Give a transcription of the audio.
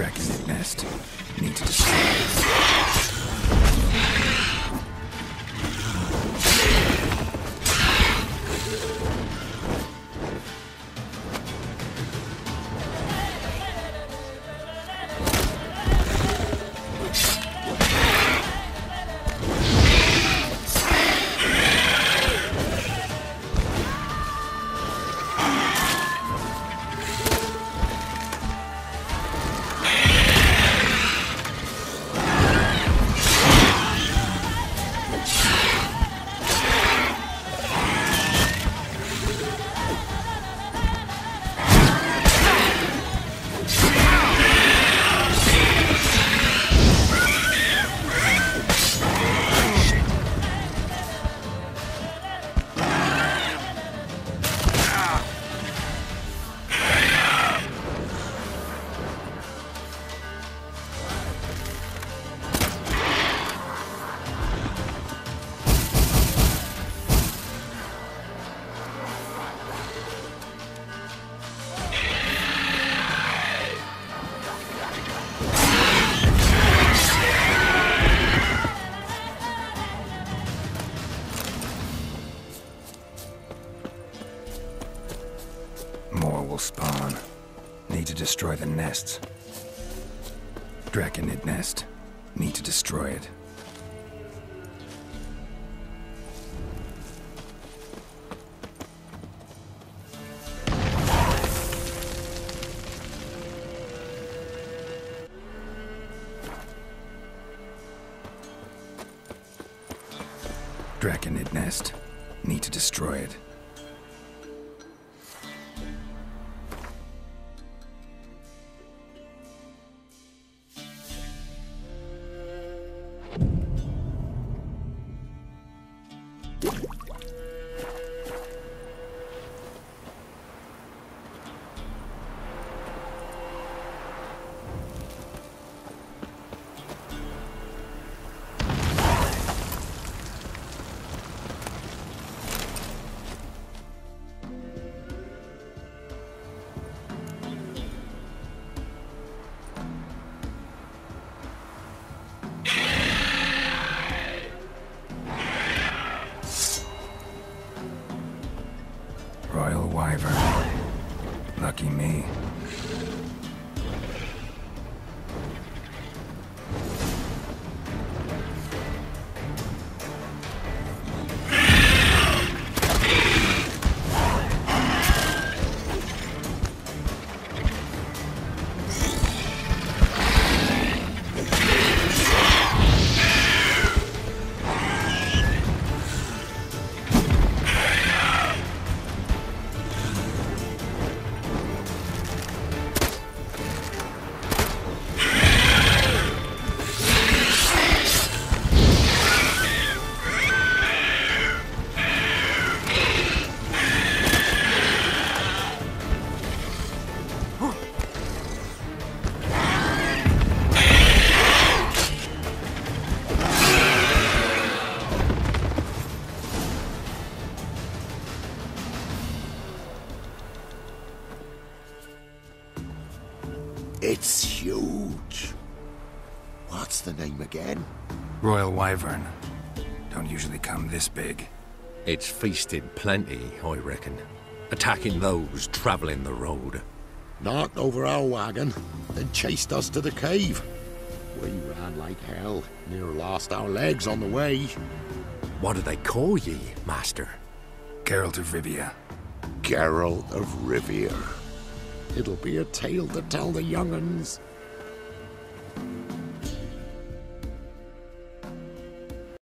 Draconid nest. Need to destroy. Will spawn. Need to destroy the nests. Draconid nest. Need to destroy it. Draconid nest. Need to destroy it. Royal Wyvern. Lucky me. It's huge. What's the name again? Royal Wyvern. Don't usually come this big. It's feasted plenty, I reckon. Attacking those traveling the road. Knocked over our wagon, then chased us to the cave. We ran like hell, near lost our legs on the way. What do they call ye, master? Geralt of Rivia. Geralt of Rivia. It'll be a tale to tell the young'uns.